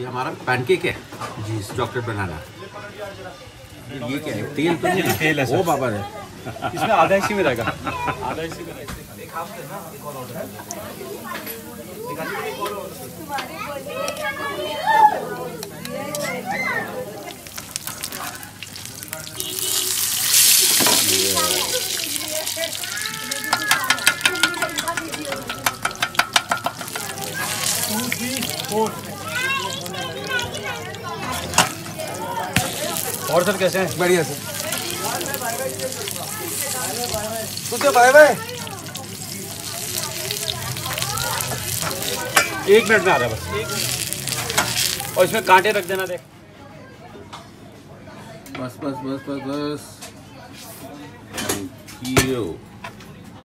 ये हमारा पैनकेक है। जी चॉकलेट बनाना। ये क्या है? तेल तो नहीं तेल है। वो बाबा है इसमें आधा इसी में रहेगा। आधा इसी में रहेगा। और सर कैसे हैं? बढ़िया सर। कुछ भाई भाई। एक मिनट में आ रहा है बस। और इसमें कांटे रख देना देख। बस बस बस बस बस। Thank you